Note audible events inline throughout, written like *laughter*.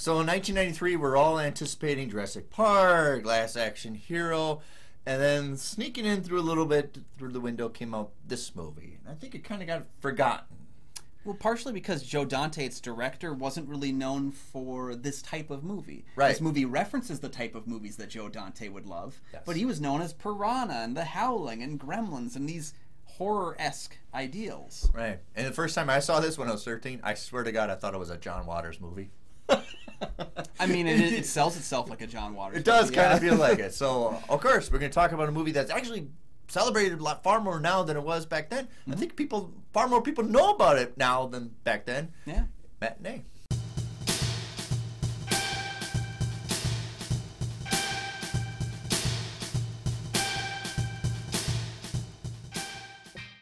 So in 1993, we're all anticipating Jurassic Park, Last Action Hero, and then sneaking in through a little bit through the window came out this movie. And I think it kind of got forgotten. Well, partially because Joe Dante, its director, wasn't really known for this type of movie. Right. This movie references the type of movies that Joe Dante would love, Yes. but he was known as Piranha and The Howling and Gremlins and these horror esque ideals. Right. And the first time I saw this when I was 13, I swear to God, I thought it was a John Waters movie. *laughs* I mean, it, it *laughs* sells itself like a John Waters. It does kind of feel like it. So, *laughs* of course, we're going to talk about a movie that's actually celebrated a lot far more now than it was back then. I mm-hmm. think people, far more people know about it now than back then. Yeah. Matinee.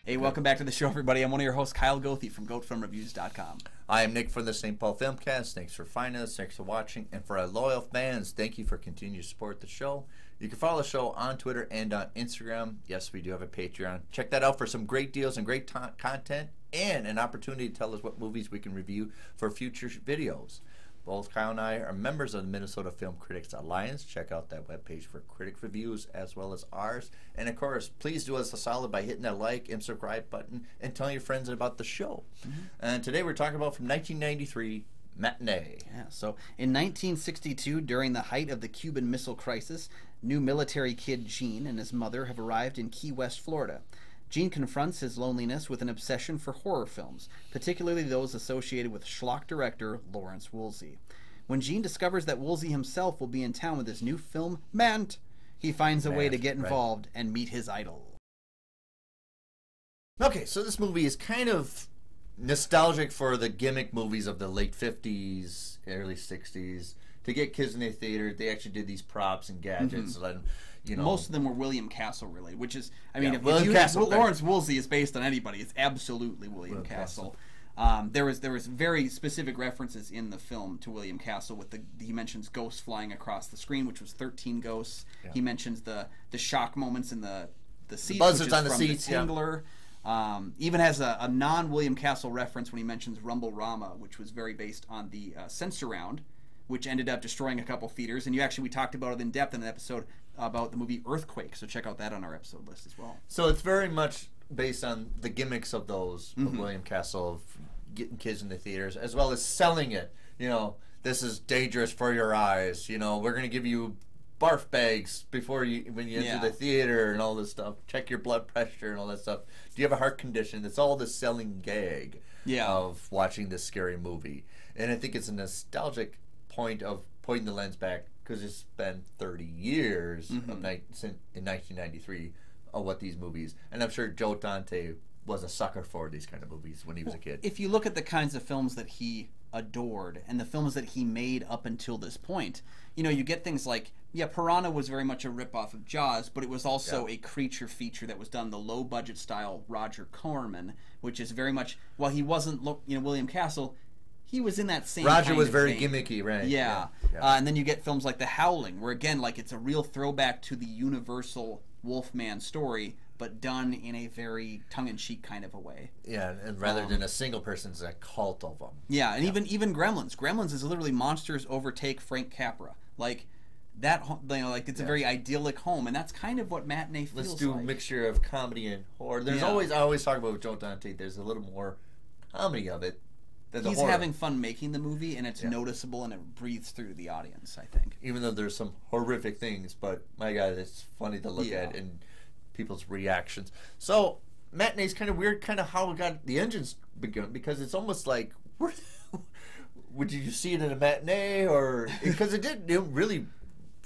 Hey, welcome back to the show, everybody. I'm one of your hosts, Kyle Goethe from GoatFilmReviews.com. I am Nick from the St. Paul Filmcast. Thanks for finding us. Thanks for watching. And for our loyal fans, thank you for continuing to support the show. You can follow the show on Twitter and on Instagram. Yes, we do have a Patreon. Check that out for some great deals and great content and an opportunity to tell us what movies we can review for future videos. Both Kyle and I are members of the Minnesota Film Critics Alliance. Check out that webpage for critic reviews as well as ours. And of course, please do us a solid by hitting that like and subscribe button and telling your friends about the show. Mm-hmm. And today we're talking about from 1993, Matinee. Yeah, so in 1962, during the height of the Cuban Missile Crisis, new military kid Gene and his mother have arrived in Key West, Florida. Gene confronts his loneliness with an obsession for horror films, particularly those associated with schlock director Lawrence Woolsey. When Gene discovers that Woolsey himself will be in town with his new film, Mant, he finds a way to Mant, get right. involved and meet his idol. Okay, so this movie is kind of nostalgic for the gimmick movies of the late 50s, early 60s. To get kids in the theater, they actually did these props and gadgets. Mm-hmm. You know, Most of them were William Castle related, which is, I mean, Yeah, if, William if you, Castle, right. Lawrence Woolsey is based on anybody, it's absolutely William, William Castle. Castle. Um, there was there was very specific references in the film to William Castle. With the he mentions ghosts flying across the screen, which was thirteen ghosts. He mentions the the shock moments in the the seats, buzzers which is on the seats, yeah. Tingler. Um, even has a, a non William Castle reference when he mentions Rumble Rama, which was very based on the uh, Sensurround, which ended up destroying a couple theaters. And you actually we talked about it in depth in an episode about the movie Earthquake. So check out that on our episode list as well. So it's very much based on the gimmicks of those of Mm-hmm. William Castle of getting kids in the theaters, as well as selling it. You know, this is dangerous for your eyes. You know, we're gonna give you barf bags before you when you enter the theater and all this stuff. Check your blood pressure and all that stuff. Do you have a heart condition? It's all the selling gag Yeah. of watching this scary movie, and I think it's a nostalgic point of pointing the lens back because it's been 30 years Mm-hmm. of ni- in 1993 of what these movies, and I'm sure Joe Dante was a sucker for these kind of movies when he was a kid. If you look at the kinds of films that he adored and the films that he made up until this point, you know, you get things like, yeah, Piranha was very much a ripoff of Jaws, but it was also Yeah. a creature feature that was done the low budget style Roger Corman, which is very much, while he wasn't, lo- you know, William Castle, he was in that same Roger was very vein. gimmicky, right? Yeah. yeah. Uh, and then you get films like The Howling, where again, like it's a real throwback to the universal Wolfman story, but done in a very tongue-in-cheek kind of a way. yeah, and rather um, than a single person, it's a cult of them. Yeah, and even even Gremlins. Gremlins is literally monsters overtake Frank Capra. Like that, you know, like it's a very idyllic home, and that's kind of what matinee feels Let's do like. a mixture of comedy and horror. There's Yeah. always I always talk about with Joe Dante. There's a little more comedy of it than the He's horror. having fun making the movie, and it's Yeah. noticeable and it breathes through the audience. I think. even though there's some horrific things, but my God, it's funny to look Yeah. at and people's reactions. So matinee's kind of weird, kind of how it got the engines begun because it's almost like, *laughs* would you see it in a matinee or because it didn't it really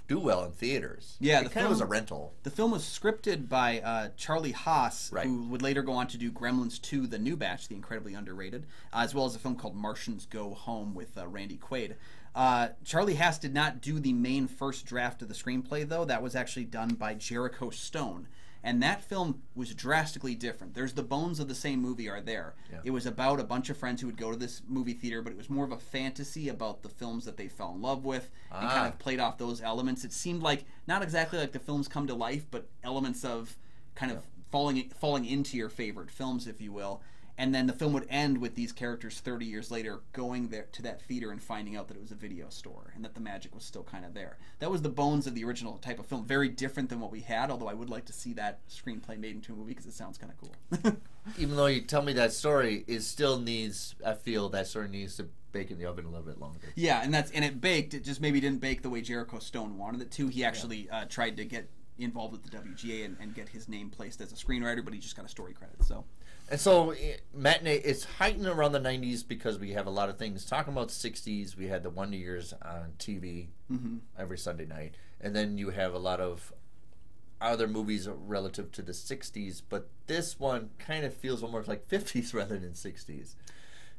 do well in theaters? Yeah, it the of was a rental. The film was scripted by uh, Charlie Haas, Right. who would later go on to do Gremlins 2, The New Batch, the incredibly underrated, uh, as well as a film called Martians Go Home with uh, Randy Quaid. Uh, Charlie Haas did not do the main first draft of the screenplay, though. That was actually done by Jericho Stone. And that film was drastically different. There's the bones of the same movie are there. Yeah. It was about a bunch of friends who would go to this movie theater, but it was more of a fantasy about the films that they fell in love with and kind Ah. of played off those elements. It seemed like not exactly like the films come to life, but elements of kind of falling falling into your favorite films, if you will. And then the film would end with these characters 30 years later going there to that theater and finding out that it was a video store and that the magic was still kind of there. That was the bones of the original type of film. Very different than what we had, although I would like to see that screenplay made into a movie because it sounds kind of cool. *laughs* Even though you tell me that story, it still needs. I feel that story needs to bake in the oven a little bit longer. yeah, and that's and it baked. It just maybe didn't bake the way Jericho Stone wanted it to. He actually uh, tried to get involved with the WGA and, and get his name placed as a screenwriter, but he just got a story credit. So And so matinee it's heightened around the '90s because we have a lot of things talking about '60s. We had the Wonder Years on TV mm-hmm. every Sunday night, and then you have a lot of other movies relative to the '60s. But this one kind of feels almost like '50s *laughs* rather than '60s.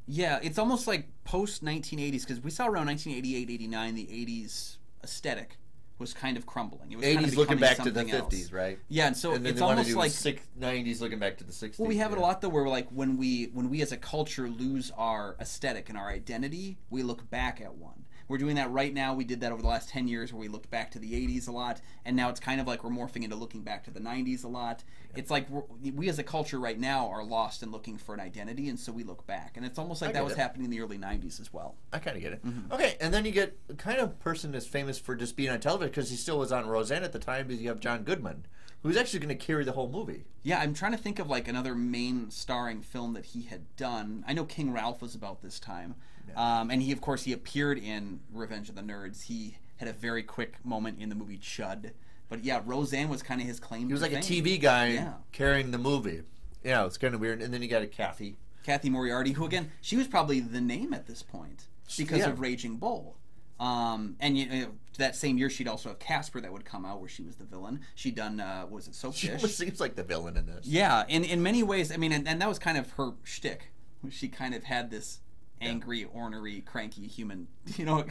Yeah, it's almost like post 1980s because we saw around 1988, 89, the 80s aesthetic was kind of crumbling. It was kind of '80s looking back to the something else. '50s, right? Yeah, and so and it's almost like six, '90s looking back to the '60s. well, we have it a lot though, where like when we when we as a culture lose our aesthetic and our identity, we look back at one. We're doing that right now. We did that over the last 10 years where we looked back to the 80s a lot, and now it's kind of like we're morphing into looking back to the 90s a lot. It's like we as a culture right now are lost in looking for an identity, and so we look back. And it's almost like that was it. happening in the early 90s as well. I kind of get it. Mm-hmm. Okay, and then you get kind of person that's famous for just being on television because he still was on Roseanne at the time. Because you have John Goodman, who's actually going to carry the whole movie. Yeah, I'm trying to think of like another main starring film that he had done. I know King Ralph was about this time, um, and he of course he appeared in Revenge of the Nerds. He had a very quick moment in the movie Chud, but yeah, Roseanne was kind of his claim. He was like a. TV guy Yeah. carrying the movie. Yeah, it's kind of weird. And then you got a Cathy. Cathy Moriarty, who again she was probably the name at this point because Yeah. of Raging Bull. Um, and you know, that same year she'd also have Casper that would come out where she was the villain. She'd done uh, what was it *laughs* Soap She seems like the villain in this. Yeah, in in many ways, I mean, and, and that was kind of her shtick. She kind of had this angry, ornery, cranky human, *laughs* you know.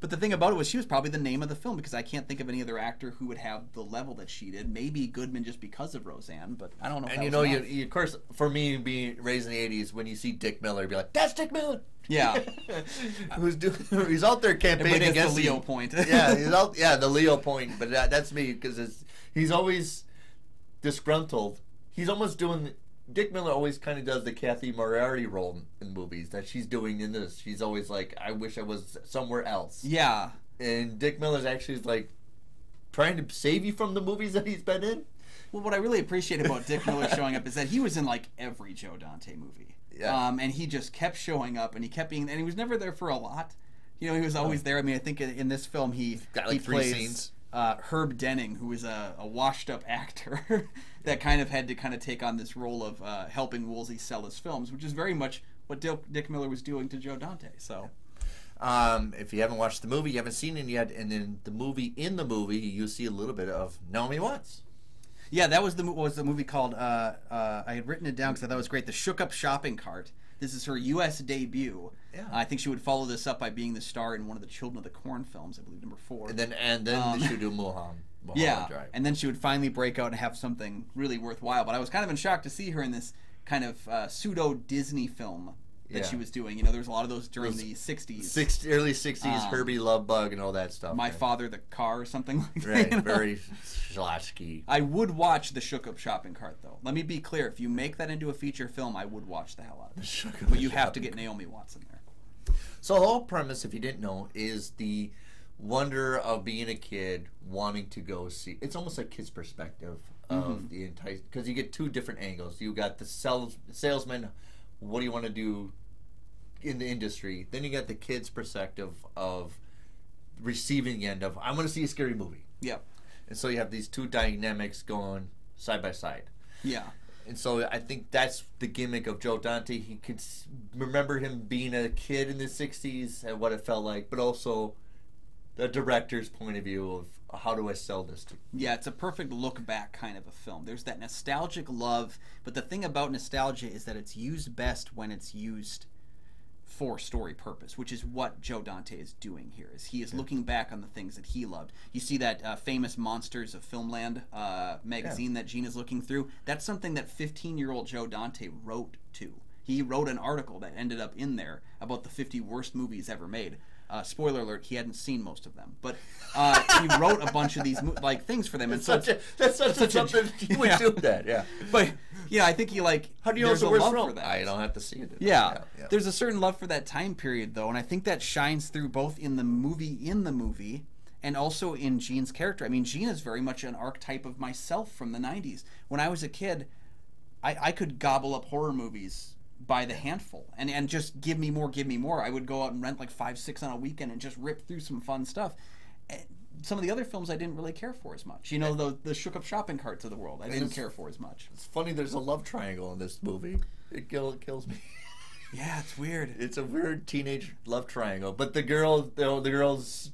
But the thing about it was, she was probably the name of the film because I can't think of any other actor who would have the level that she did. Maybe Goodman just because of Roseanne, but I don't know. And you know, you, you of course, for me being raised in the '80s, when you see Dick Miller, you'd be like, "That's Dick Miller." Yeah. *laughs* who's doing? *laughs* He's out there campaigning against the Leo you. point. yeah, he's out. Yeah, the Leo point. But that, that's me because he's always disgruntled. He's almost doing. Dick Miller always kind of does the Cathy Moriarty role in movies that she's doing in this. She's always like, "I wish I was somewhere else." yeah. And Dick Miller's actually like trying to save you from the movies that he's been in. Well, what I really appreciate about Dick Miller showing up is that he was in like every Joe Dante movie. Yeah. Um, and he just kept showing up, and he kept being, and he was never there for a lot. You know, he was always there. I mean, I think in, this film he Got, like, he three plays scenes. Uh, Herb Denning, who is a, a washed-up actor *laughs* that kind of had to kind of take on this role of uh, helping Woolsey sell his films, which is very much what Dick, Dick Miller was doing to Joe Dante. So. Um, if you haven't watched the movie, you haven't seen it yet, and in the movie, in the movie, you see a little bit of Naomi Watts. Yeah, that was the was the movie called. Uh, uh, I had written it down because I thought it was great. The Shook Up Shopping Cart. This is her U.S. debut. Yeah. I think she would follow this up by being the star in one of the Children of the Corn films. I believe number four. And then and then Um, she would do Mulholland. *laughs* Mulholland yeah, Drive. and then she would finally break out and have something really worthwhile. But I was kind of in shock to see her in this kind of uh, pseudo Disney film that Yeah. she was doing. You know, there's a lot of those during Those the '60s. Six, early '60s Um, Herbie Love Bug and all that stuff. My right? Father, the Car, or something *laughs* like that. Right, you know? very Schlotsky. I would watch the Shook Up Shopping Cart, though. Let me be clear: if you make that into a feature film, I would watch the hell out of it. But you have to get Naomi Watts in there. So the whole premise, if you didn't know, is the wonder of being a kid wanting to go see. It's almost a kid's perspective of Mm-hmm. the entire because you get two different angles. You got the sales salesman. What do you want to do in the industry? Then you got the kid's perspective of receiving the end of I want to see a scary movie. Yep. And so you have these two dynamics going side by side. Yeah. And so I think that's the gimmick of Joe Dante. He could s- remember him being a kid in the 60s and what it felt like, but also the director's point of view of how do I sell this to Yeah, it's a perfect look back kind of a film. There's that nostalgic love, but the thing about nostalgia is that it's used best when it's used for story purpose, which is what Joe Dante is doing here. Is he is looking back on the things that he loved. You see that uh, famous Monsters of Filmland uh, magazine that Gene is looking through. That's something that 15-year-old Joe Dante wrote to. He wrote an article that ended up in there about the 50 worst movies ever made. Uh, spoiler alert: he hadn't seen most of them, but uh, he wrote a bunch of these mo- like things for them, and so. Such a, that's such, such a- something you would yeah. do that. Yeah. but yeah, I think he like. How do you know it's a love film? for that. I don't have to see it. Yeah. yeah. There's a certain love for that time period though, and I think that shines through both in the movie in the movie and also in Gene's character. I mean, Gene is very much an archetype of myself from the 90s. When I was a kid, I, I could gobble up horror movies by the handful and, and just give me more, give me more. I would go out and rent like five, six on a weekend and just rip through some fun stuff. And some of the other films I didn't really care for as much. You know, the, the shook up shopping carts of the world, I didn't care for as much. It's funny. There's a love triangle in this movie. It, kill, it kills me. *laughs* Yeah, it's weird. It's a weird teenage love triangle. But the girl, the, the girl's,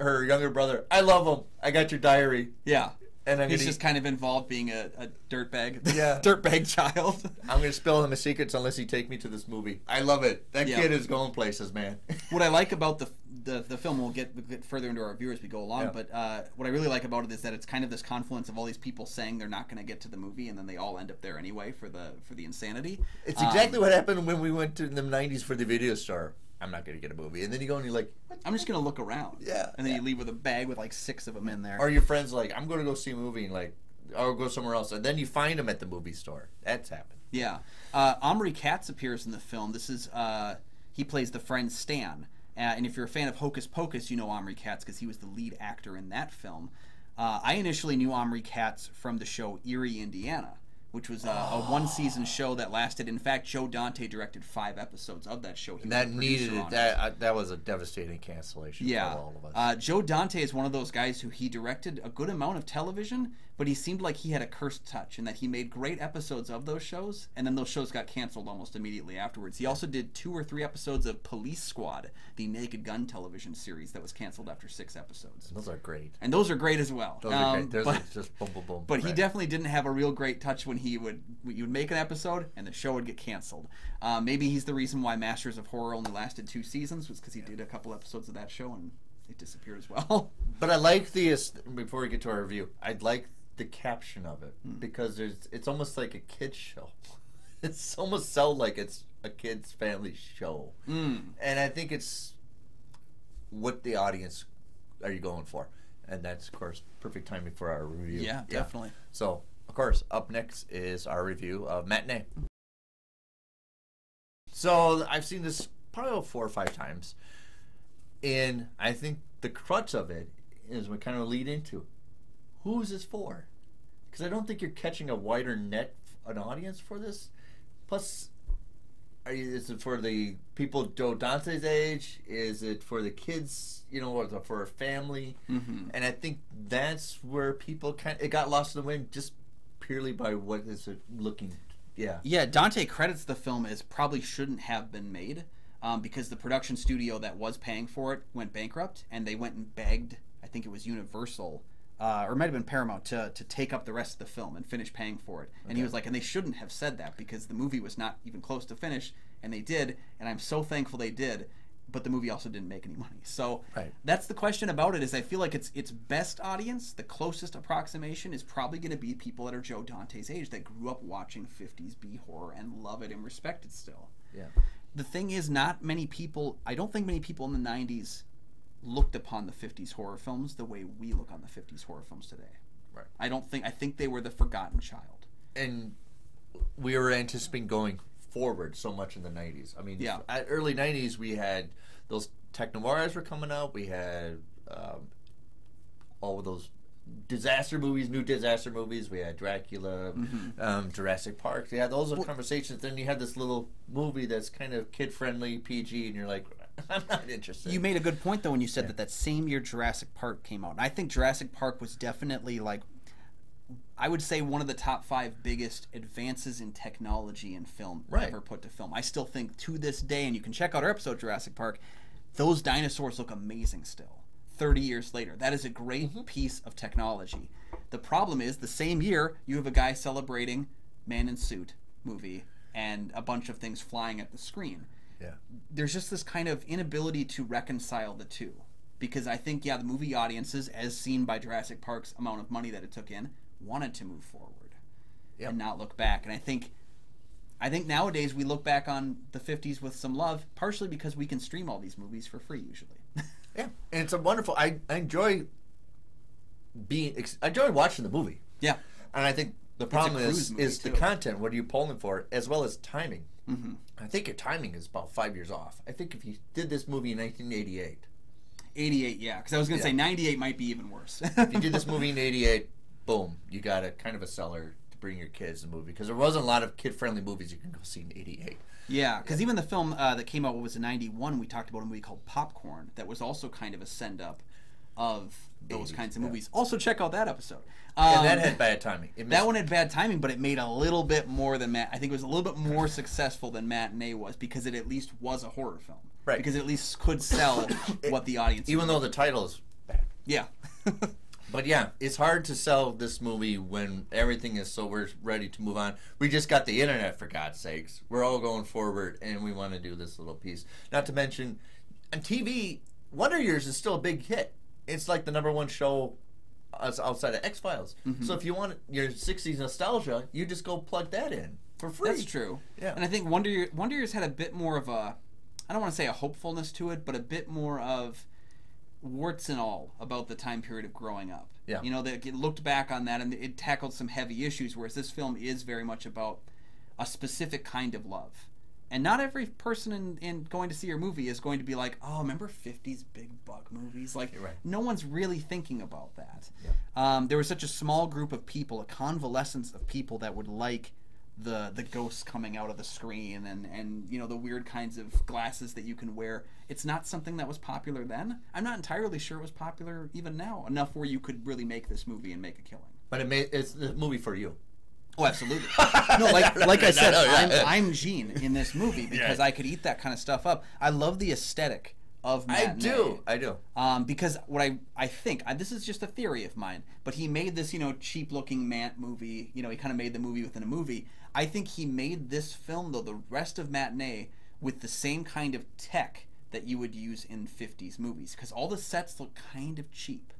her younger brother. I love him. I got your diary, Yeah. And I'm He's just kind of involved being a, a dirtbag. *laughs* Yeah. dirtbag child. *laughs* I'm gonna spill him his secrets unless he take me to this movie. I love it. That Yeah. kid is going places, man. *laughs* what I like about the the, the film, we'll get, we'll get further into our review as we go along, Yeah. but uh, what I really like about it is that it's kind of this confluence of all these people saying they're not going to get to the movie, and then they all end up there anyway for the for the insanity. It's Um, exactly what happened when we went to the '90s for the video store. I'm not gonna get a movie, and then you go and you're like. I'm just going to look around. Yeah, And then yeah. you leave with a bag with like six of them in there. Are your friends like, I'm gonna go see a movie and like, or go somewhere else, and then you find them at the movie store. That's happened. Yeah. Uh, Omri Katz appears in the film. This is uh, he plays the friend Stan, uh, and if you're a fan of Hocus Pocus, you know Omri Katz because he was the lead actor in that film. Uh, I initially knew Omri Katz from the show Eerie, Indiana, which was uh, a one-season show that lasted. In fact, Joe Dante directed five episodes of that show. He That needed it. That uh, that was a devastating cancellation yeah. for all of us. Uh, Joe Dante is one of those guys who he directed a good amount of television, but he seemed like he had a cursed touch and that he made great episodes of those shows, and then those shows got canceled almost immediately afterwards. He also did two or three episodes of Police Squad, the Naked Gun television series that was canceled after six episodes. Those are great. And those are great as well. Those are Um, great. Those but, are just boom, boom, boom. but he definitely didn't have a real great touch when he would you would make an episode and the show would get canceled. Uh, maybe he's the reason why Masters of Horror only lasted two seasons was because he did a couple episodes of that show and it disappeared as well. *laughs* But I like the before we get to our review. I'd like the caption of it Hmm. because there's it's almost like a kids show. *laughs* It's almost so like it's a kids family show, Mm. and I think it's what the audience are you going for, and that's of course perfect timing for our review. Yeah, definitely. So of course, up next is our review of Matinee. So I've seen this probably four or five times, and I think the crux of it is what kind of lead into who is this for? Because I don't think you're catching a wider net, an audience for this. Plus, are you, is it for the people Dante's age? Is it for the kids? You know, or for a family? Mm-hmm. And I think that's where people kind of, it got lost in the wind just purely by what is it looking. Yeah. Yeah, Dante credits the film as probably shouldn't have been made um, because the production studio that was paying for it went bankrupt, and they went and begged, I think it was Universal, uh, or it might have been Paramount, to, to take up the rest of the film and finish paying for it. And he was like, and they shouldn't have said that because the movie was not even close to finish, and they did, and I'm so thankful they did. But the movie also didn't make any money. So Right. that's the question about it. Is I feel like its its best audience, the closest approximation, is probably going to be people that are Joe Dante's age that grew up watching 50s B horror and love it and respect it still. Yeah. The thing is, not many people. I don't think many people in the 90s looked upon the 50s horror films the way we look on the 50s horror films today. Right. I don't think. I think they were the forgotten child. And we were anticipating going forward so much in the 90s. I mean, Yeah. at early 90s, we had those tech noirs were coming out. We had um, all of those disaster movies, new disaster movies. We had Dracula, Mm-hmm. um, Jurassic Park. Yeah, those are conversations. Then you had this little movie that's kind of kid friendly, PG, and you're like, *laughs* I'm not interested. You made a good point though when you said that that same year Jurassic Park came out. And I think Jurassic Park was definitely like I would say one of the top five biggest advances in technology in film Right. ever put to film. I still think to this day, and you can check out our episode Jurassic Park, those dinosaurs look amazing still. 30 years later. That is a great mm-hmm. piece of technology. The problem is the same year you have a guy celebrating Man in Suit movie and a bunch of things flying at the screen yeah. there's just this kind of inability to reconcile the two because I think yeah the movie audiences as seen by Jurassic Park's amount of money that it took in wanted to move forward Yep. and not look back and I think I think nowadays we look back on the 50s with some love, partially because we can stream all these movies for free usually. *laughs* Yeah, and it's a wonderful. I, I enjoy being. ex- I enjoy watching the movie, yeah. and I think the problem is is the content. What are you pulling for, as well as timing. Mm-hmm. I think your timing is about five years off. I think if you did this movie in 1988, 88, yeah. Because I was going to say 98 might be even worse. if you did this *laughs* movie in 88, boom, you got a kind of a seller to bring your kids to the movie because there wasn't a lot of kid-friendly movies you can go see in 88. Yeah, because even the film uh, that came out, what was in '91, we talked about a movie called Popcorn that was also kind of a send up of those 80s, kinds of yeah. movies. Also, check out that episode. And that Um, had bad timing. It that one had bad timing, but it made a little bit more than Matt. I think it was a little bit more successful than Matinee was because it at least was a horror film. Right. Because it at least could sell *coughs* what the audience. even though the title is bad. yeah. *laughs* But yeah, it's hard to sell this movie when everything is so we're ready to move on. We just got the internet for God's sakes. We're all going forward and we want to do this little piece. Not to mention on TV, Wonder Years is still a big hit. It's like the number one show outside of X Files. Mm-hmm. So if you want your 60s nostalgia, you just go plug that in for free. That's true. Yeah. And I think Wonder Year, Wonder Years had a bit more of a, I don't want to say a hopefulness to it, but a bit more of warts and all about the time period of growing up. Yeah. You know, that it looked back on that and it tackled some heavy issues, whereas this film is very much about a specific kind of love. And not every person in, in going to see your movie is going to be like, oh, remember 50s big bug movies? Like, right. no one's really thinking about that. Yeah. Um, there was such a small group of people, a convalescence of people that would like the the ghosts coming out of the screen and and you know the weird kinds of glasses that you can wear. It's not something that was popular then. I'm not entirely sure it was popular even now enough where you could really make this movie and make a killing. But it made it's the movie for you. Oh, absolutely. *laughs* no, like like I said, No, no, I'm. I'm Gene in this movie *laughs* because Yeah. I could eat that kind of stuff up. I love the aesthetic of I Matinee. do. I do. Um, because what I I think I, this is just a theory of mine, but he made this you know cheap looking Mant movie. You know he kind of made the movie within a movie. I think he made this film though the rest of Matinee with the same kind of tech that you would use in 50s movies because all the sets look kind of cheap.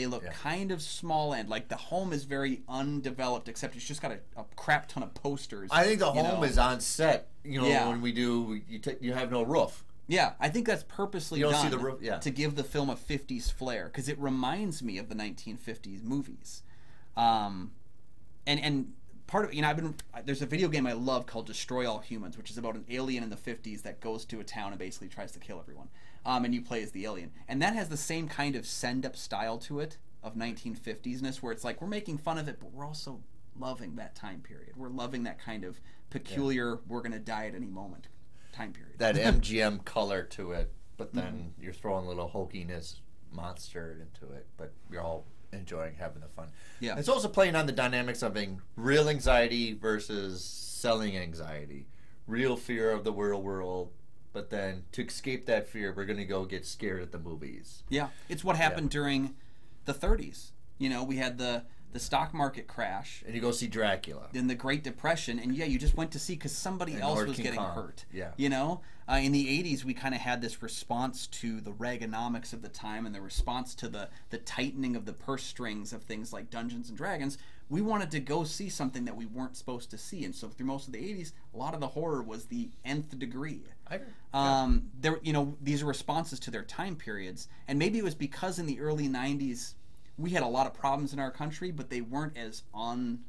They look Yeah. kind of small end. Like the home is very undeveloped, except it's just got a, a crap ton of posters. I think the home know. is on set. You know, Yeah. when we do, you you have no roof. Yeah, I think that's purposely done roof- yeah. to give the film a 50s flair because it reminds me of the 1950s movies. Um, and and part of you know I've been there's a video game I love called Destroy All Humans, which is about an alien in the 50s that goes to a town and basically tries to kill everyone. Um, and you play as the alien, and that has the same kind of send up style to it of 1950s-ness, where it's like we're making fun of it, but we're also loving that time period. We're loving that kind of peculiar, we're gonna die at any moment time period. That *laughs* MGM color to it, but then Mm-hmm. you're throwing a little hokiness monster into it. But you're all enjoying having the fun. Yeah. It's also playing on the dynamics of being real anxiety versus selling anxiety, real fear of the real world. But then to escape that fear, we're gonna go get scared at the movies. Yeah, it's what happened during the 30s. You know, we had the the stock market crash, And you go see Dracula. then the Great Depression, and yeah, you just went to see because somebody And else Lord was King getting Kong. hurt. Yeah. You know, uh, in the 80s, we kind of had this response to the Reaganomics of the time and the response to the the tightening of the purse strings of things like Dungeons and Dragons. We wanted to go see something that we weren't supposed to see, and so through most of the 80s, a lot of the horror was the nth degree. I agree. Um, there, you know, these are responses to their time periods, and maybe it was because in the early '90s we had a lot of problems in our country, but they weren't as on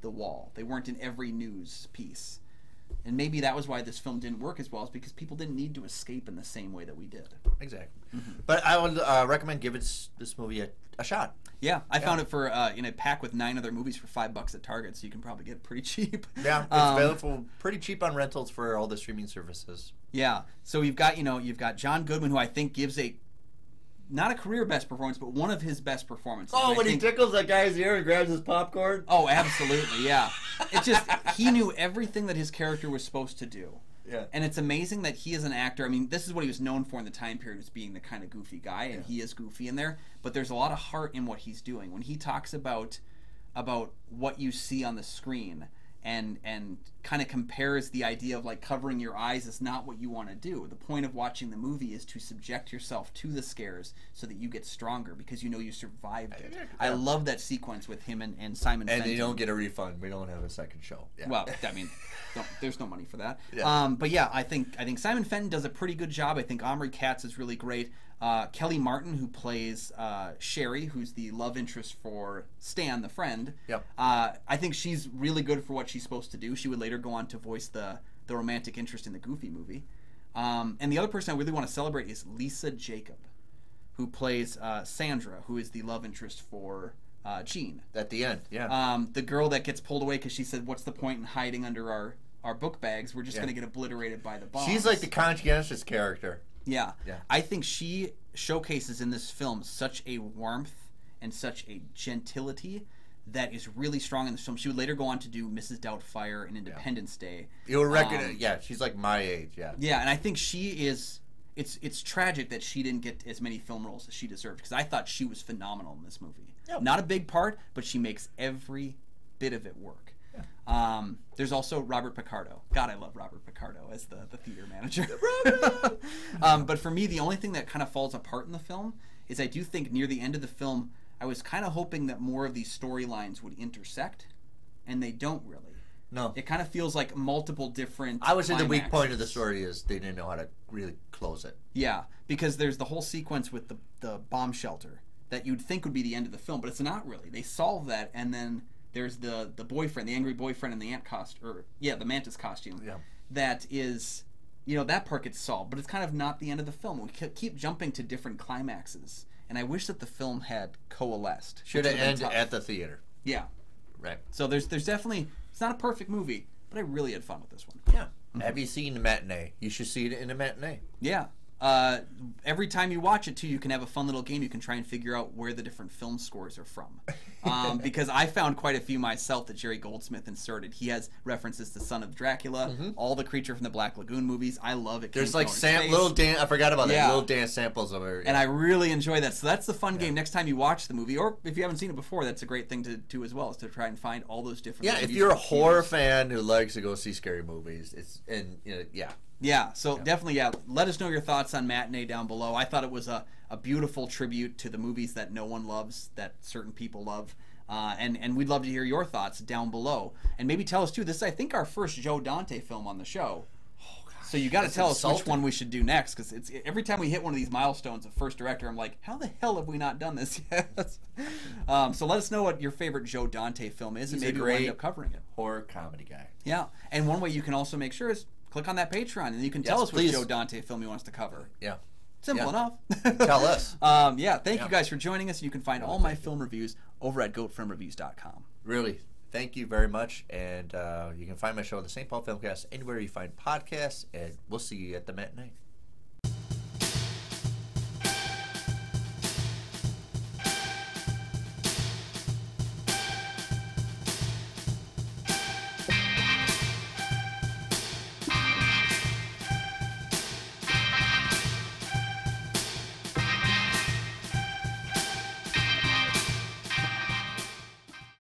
the wall. They weren't in every news piece, and maybe that was why this film didn't work as well, is because people didn't need to escape in the same way that we did. Exactly. Mm-hmm. But I would uh, recommend giving this, this movie a, a shot. Yeah, I found it for uh, in a pack with nine other movies for five bucks at Target, so you can probably get it pretty *laughs* cheap. Yeah, it's Um, available pretty cheap on rentals for all the streaming services. Yeah. So you've got, you know, you've got John Goodman, who I think gives a not a career best performance, but one of his best performances. Oh, when he tickles that guy's ear and grabs his popcorn. Oh, absolutely, yeah. *laughs* It's just he knew everything that his character was supposed to do. Yeah. And it's amazing that he is an actor. I mean, this is what he was known for in the time period, was being the kind of goofy guy, and he is goofy in there. But there's a lot of heart in what he's doing. When he talks about about what you see on the screen, and and kind of compares the idea of like covering your eyes is not what you want to do. The point of watching the movie is to subject yourself to the scares so that you get stronger because you know you survived it. I love that sequence with him and, and Simon. And Fenton. they don't get a refund. We don't have a second show. Yeah. Well, I mean, *laughs* there's no money for that. Yeah. Um, but yeah, I think I think Simon Fenton does a pretty good job. I think Omri Katz is really great. Uh, Kellie Martin, who plays uh, Sherry, who's the love interest for Stan, the friend. Yep. Uh, I think she's really good for what she's supposed to do. She would later go on to voice the the romantic interest in the Goofy movie. Um, and the other person I really want to celebrate is Lisa Jakub, who plays uh, Sandra, who is the love interest for uh, Gene At the end, yeah. um, the girl that gets pulled away because she said, "What's the point in hiding under our our book bags? We're just Yeah. going to get obliterated by the bombs." She's like the conscientious character. Yeah. Yeah. I think she showcases in this film such a warmth and such a gentility that is really strong in this film. She would later go on to do Mrs. Doubtfire and Independence Day. You'll reckon Um, it. Yeah, she's like my age. Yeah. Yeah, and I think she is. It's it's tragic that she didn't get as many film roles as she deserved because I thought she was phenomenal in this movie. Yep. Not a big part, but she makes every bit of it work. Um, there's also Robert Picardo. God, I love Robert Picardo as the, the theater manager. *laughs* *laughs* um, but for me, the only thing that kind of falls apart in the film is I do think near the end of the film, I was kind of hoping that more of these storylines would intersect, and they don't really. No. It kind of feels like multiple different. I would say the weak point of the story is they didn't know how to really close it. Yeah, because there's the whole sequence with the the bomb shelter that you'd think would be the end of the film, but it's not really. They solve that, and then there's the the boyfriend, the angry boyfriend, in the ant costume, or yeah, the mantis costume. Yeah. That is, you know, that part gets solved, but it's kind of not the end of the film. We keep jumping to different climaxes, and I wish that the film had coalesced. Should which have ended tough. at the theater. yeah. Right. So there's there's definitely it's not a perfect movie, but I really had fun with this one. Yeah. Mm-hmm. Have you seen the matinee? You should see it in the matinee. Yeah. Uh, every time you watch it too, you can have a fun little game. You can try and figure out where the different film scores are from. Um, *laughs* because I found quite a few myself that Jerry Goldsmith inserted. He has references to Son of Dracula, all the creature from the Black Lagoon movies. I love it. Mm-hmm. There's like sam- little dance. I forgot about Yeah. that. Little dance samples of it. and I really enjoy that. So that's the fun game. Next time you watch the movie, or if you haven't seen it before, that's a great thing to do as well, is to try and find all those different. yeah, if you're a horror fan who likes to go see scary movies, it's and you know, yeah, Yeah, so definitely, yeah. Let us know your thoughts on Matinee down below. I thought it was a, a beautiful tribute to the movies that no one loves, that certain people love. Uh, and, and we'd love to hear your thoughts down below. And maybe tell us, too, this is, I think, our first Joe Dante film on the show. So you got to tell us which one we should do next, because it's every time we hit one of these milestones of first director, I'm like, how the hell have we not done this *laughs* yet? um, so let us know what your favorite Joe Dante film is, and He's a maybe we'll end up covering it. horror comedy guy. Yeah, and one way you can also make sure is click on that Patreon, and you can tell Yes, us which please. Joe Dante film you want us to cover. Yeah, Simple Yeah. enough. *laughs* Tell us. *laughs* Um, yeah, thank Yeah. you guys for joining us. You can find all my film reviews over at goatfilmreviews.com. really. Thank you very much, and uh, you can find my show on the St. Paul Filmcast anywhere you find podcasts, and we'll see you at the matinee.